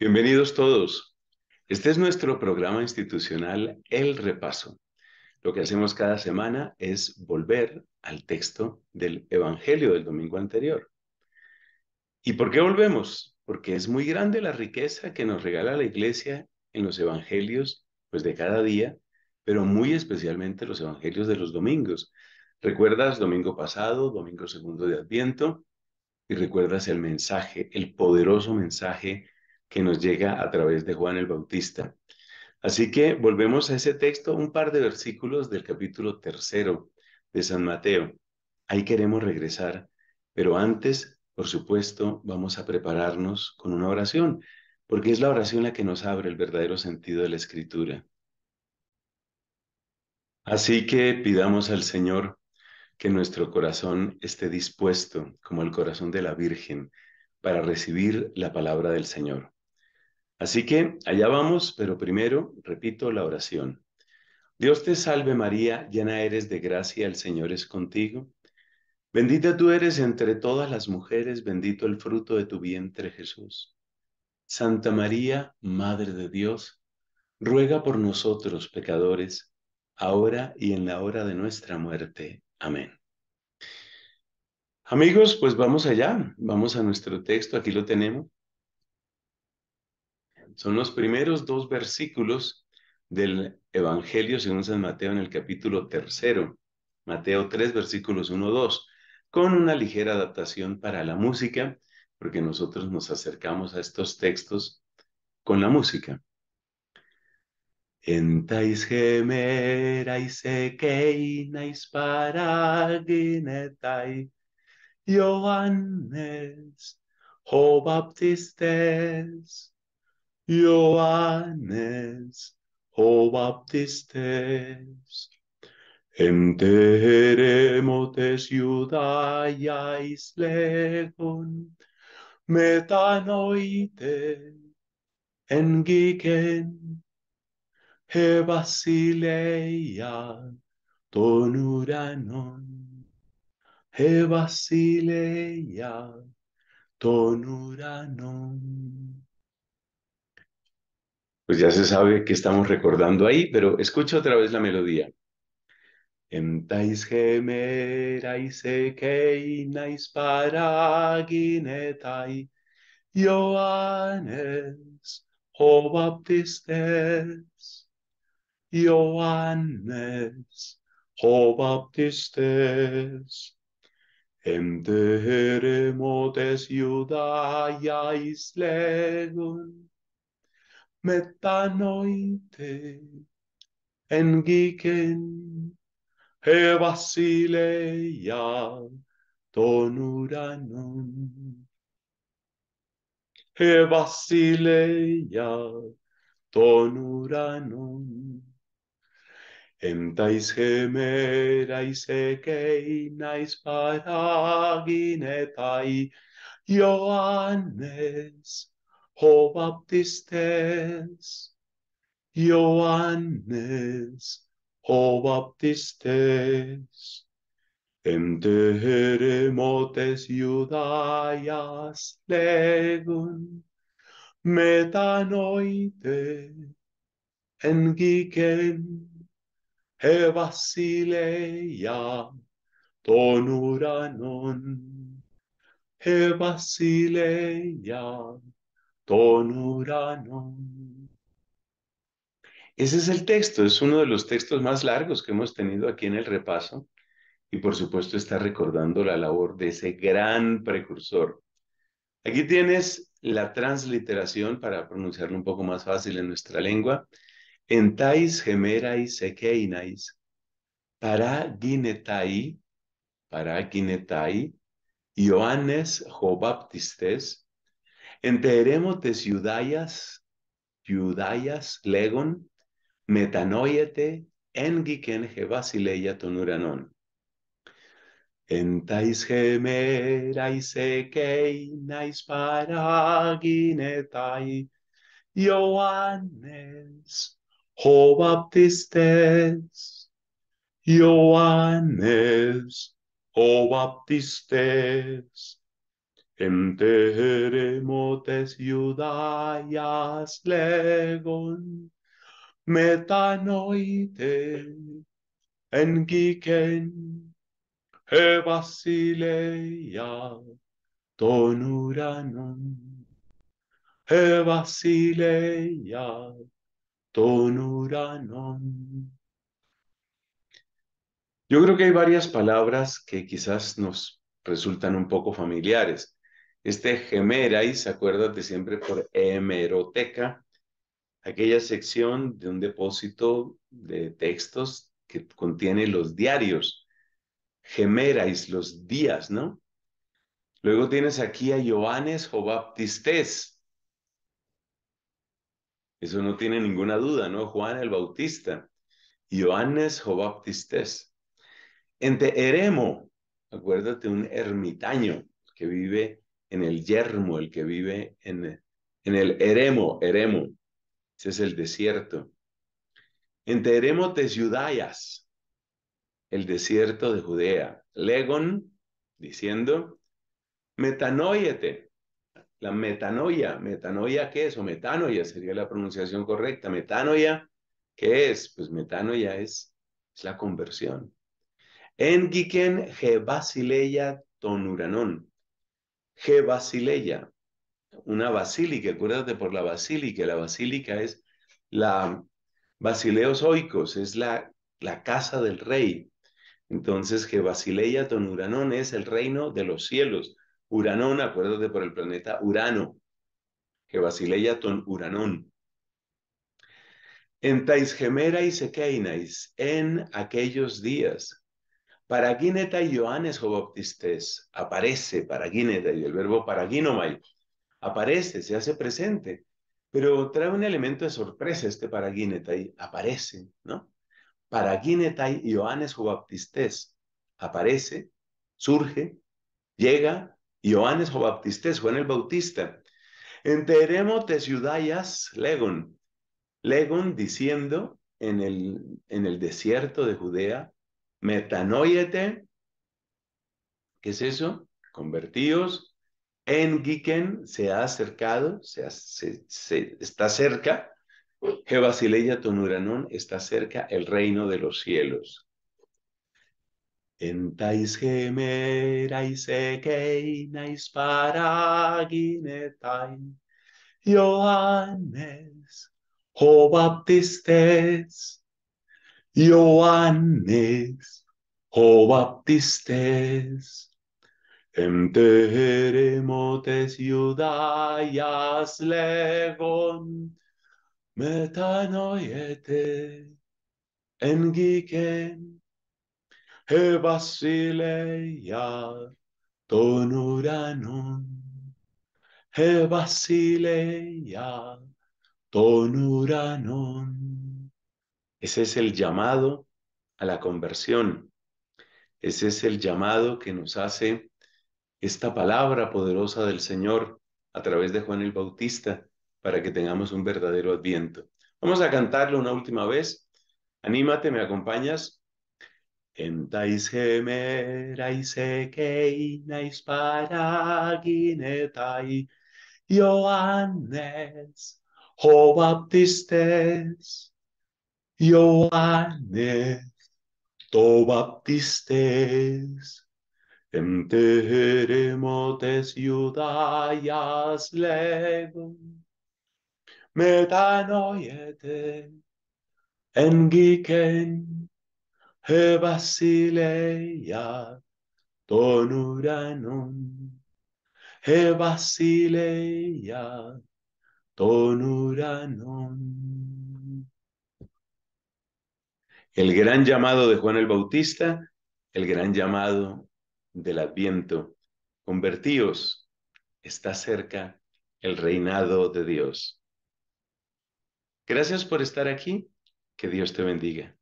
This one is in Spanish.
Bienvenidos todos. Este es nuestro programa institucional El Repaso. Lo que hacemos cada semana es volver al texto del Evangelio del domingo anterior. ¿Y por qué volvemos? Porque es muy grande la riqueza que nos regala la iglesia en los evangelios pues de cada día, pero muy especialmente los evangelios de los domingos. ¿Recuerdas domingo pasado, domingo segundo de Adviento? Y recuerdas el mensaje, el poderoso mensaje que nos llega a través de Juan el Bautista. Así que volvemos a ese texto, un par de versículos del capítulo tercero de San Mateo. Ahí queremos regresar, pero antes, por supuesto, vamos a prepararnos con una oración, porque es la oración la que nos abre el verdadero sentido de la escritura. Así que pidamos al Señor que nuestro corazón esté dispuesto, como el corazón de la Virgen, para recibir la palabra del Señor. Así que allá vamos, pero primero repito la oración. Dios te salve María, llena eres de gracia, el Señor es contigo. Bendita tú eres entre todas las mujeres, bendito el fruto de tu vientre Jesús. Santa María, Madre de Dios, ruega por nosotros pecadores, ahora y en la hora de nuestra muerte. Amén. Amigos, pues vamos allá, vamos a nuestro texto, aquí lo tenemos. Son los primeros dos versículos del Evangelio según San Mateo en el capítulo tercero, Mateo 3, versículos 1, 2, con una ligera adaptación para la música, porque nosotros nos acercamos a estos textos con la música. Entais gemerais ekeinais paraginetai, Johannes, ho baptistes, Johannes, o baptistes, enteremotes Judaiais legon, metanoite, engiken, he basileia, tonuranon, he basileia, tonuranon. Pues ya se sabe que estamos recordando ahí, pero escucha otra vez la melodía. Entais gemerais ekeinais paraginetai, Ioannes, o baptistes, Ioannes, o baptistes, enteremotes Judaiais legun, metanoite, engiken, he basileia, tonuranon. He basileia, tonuranon. Entais gemerais ekeinais paraginetai, Ioannes, ho baptistes, Ioannes, ho baptistes, enteremotes Judaias legun, metanoite, engiken, he basileia, tonuranon, he basileia, tonuranon. Ese es el texto, es uno de los textos más largos que hemos tenido aquí en el repaso y por supuesto está recordando la labor de ese gran precursor. Aquí tienes la transliteración para pronunciarlo un poco más fácil en nuestra lengua. Entais gemerais ekeinais, para ginetai, para ginetai, Ioannes Jobaptistes, enteremos de Judaias, Judaias legon, metanoiete, engiken Basileia tonuranon. Entais gemerais ekeinais paraginetai, Ioannes, ho baptistes, Ioannes, ho baptistes, Enteremotes Judaias legon, metanoite, engiken, he basileia, tonuranon, he basileia, tonuranon. Yo creo que hay varias palabras que quizás nos resultan un poco familiares. Este gemerais, acuérdate siempre por hemeroteca, aquella sección de un depósito de textos que contiene los diarios. Gemerais, los días, ¿no? Luego tienes aquí a Johannes o. Eso no tiene ninguna duda, ¿no? Juan el Bautista. Johannes o Baptistes. Ente Eremo, acuérdate, un ermitaño que vive en el yermo, el que vive en, en el Eremo, Eremo. Ese es el desierto. Ente Eremo te Judayas, el desierto de Judea. Legon, diciendo, metanoiete, la metanoia, metanoia, ¿qué es? O metanoia sería la pronunciación correcta. Metanoia, ¿qué es? Pues metanoia es, es la conversión. En Giken Ge Basileia Ge Basileia, una basílica, acuérdate por la basílica. La basílica es la Basileos Oikos, es la, la casa del rey. Entonces, que Basileia Tonuranon es el reino de los cielos. Uranón, acuérdate por el planeta Urano. Que Basileia Ton Uranón. En Gemera y Sekeinais, en aquellos días, Johannes o Baptistes aparece para Guineta y el verbo para Guinomai aparece, se hace presente, pero trae un elemento de sorpresa este para Guineta y aparece, ¿no? Para Guineta y Johannes o Baptistes aparece, surge, llega, Johannes o Baptistes, Juan el Bautista. Enteremo te ciudayas legon, legon diciendo en el, en el desierto de Judea, metanoiete, ¿qué es eso? Convertidos. En Giken se ha acercado, se, se, está cerca. Jebasileia Tonuranon está cerca el reino de los cielos. Entais gemerais ekeinais paraginetai, Johannes, o baptistes, Ioannes o baptistes, enteremotes Judaias legon, metanoiete, engiken, he basileia, tonuranon, he basileia, tonuranon. Ese es el llamado a la conversión. Ese es el llamado que nos hace esta palabra poderosa del Señor a través de Juan el Bautista para que tengamos un verdadero adviento. Vamos a cantarlo una última vez. Anímate, ¿me acompañas? Entais gemerais ekeinais paraginetai Ioannes, o baptistes, Ioannes, to baptistes, enteremotes Judaias legum, metanoiete, engiken, he basileia, tonuranon, he basileia, tonuranon. El gran llamado de Juan el Bautista, el gran llamado del Adviento. Convertíos, está cerca el reinado de Dios. Gracias por estar aquí. Que Dios te bendiga.